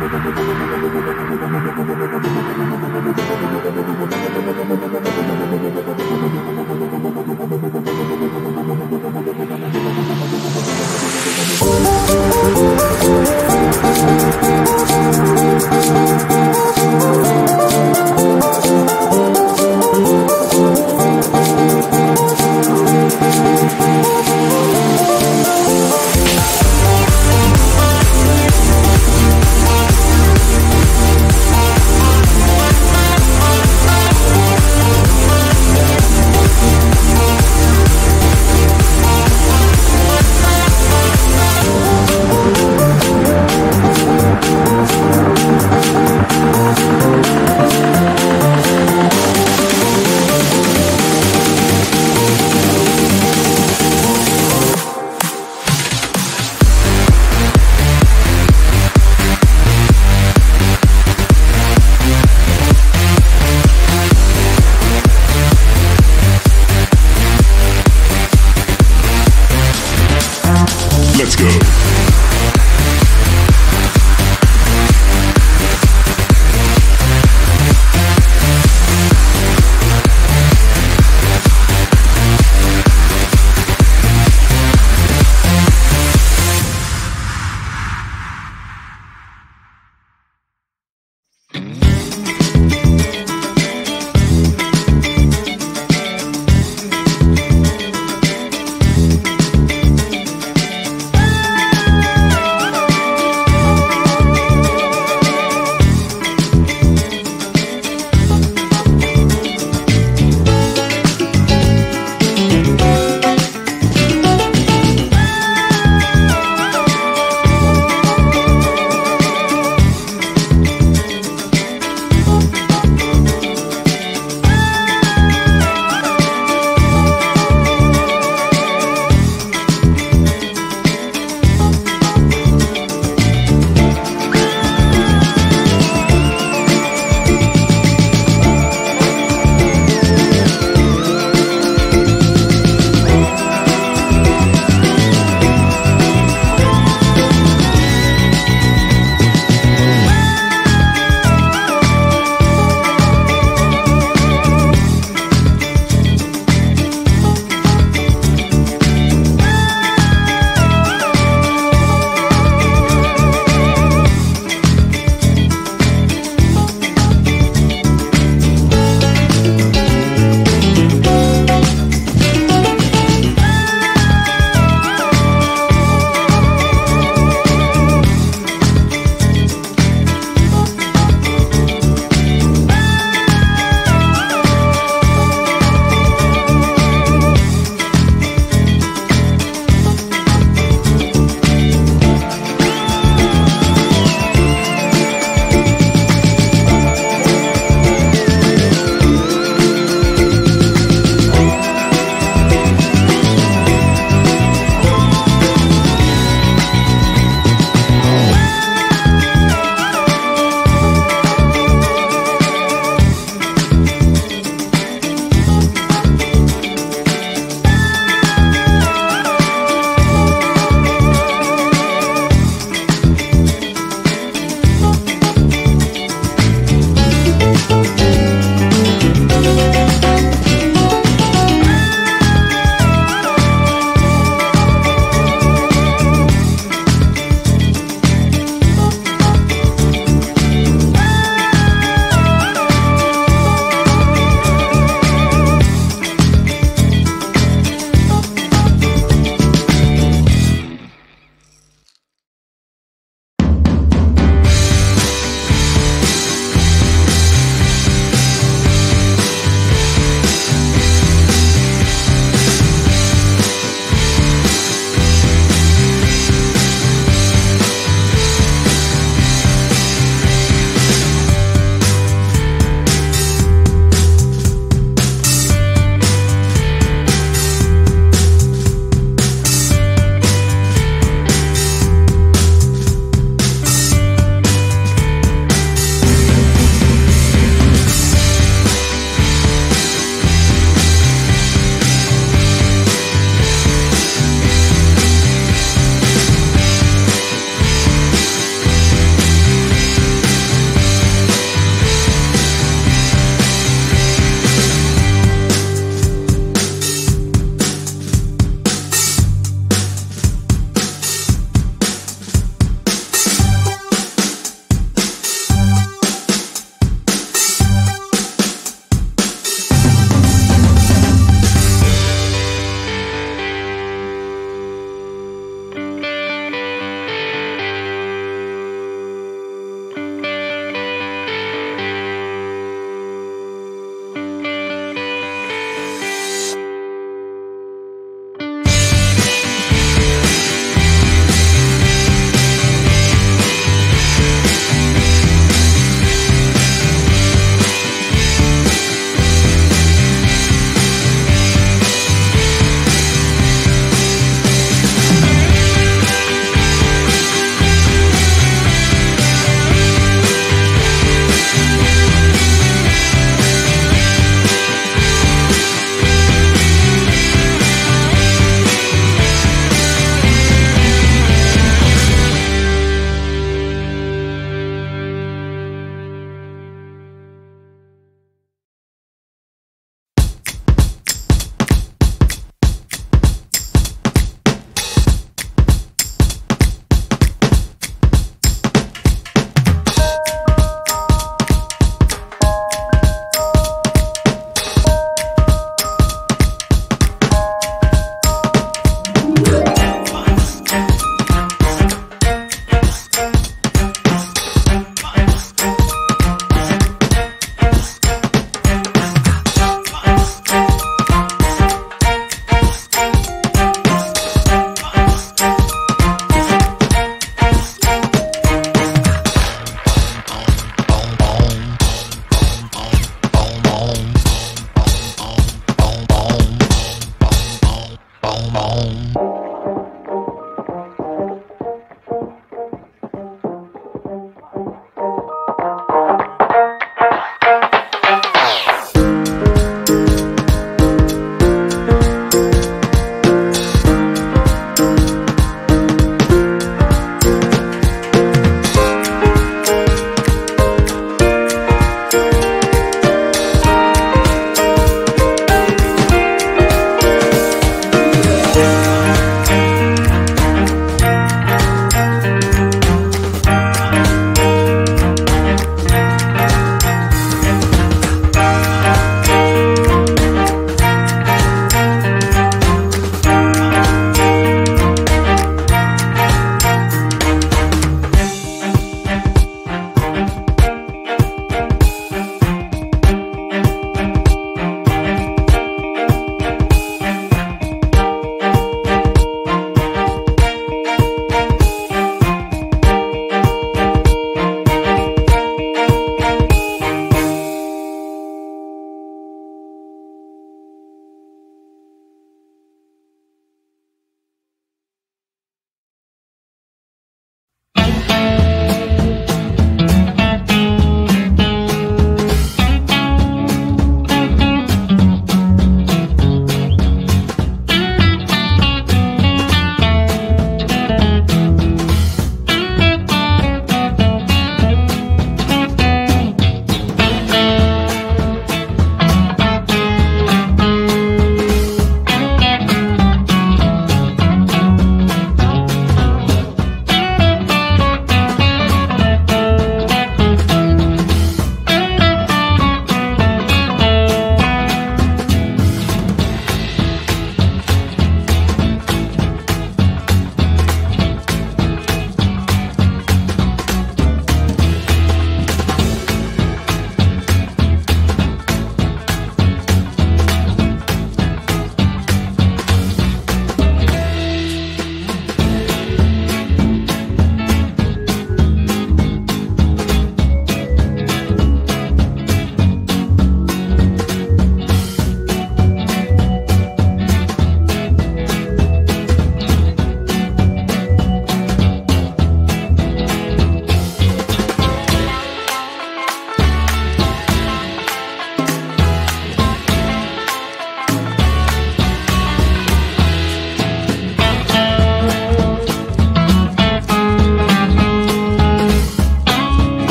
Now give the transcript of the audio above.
ブブブブブブ。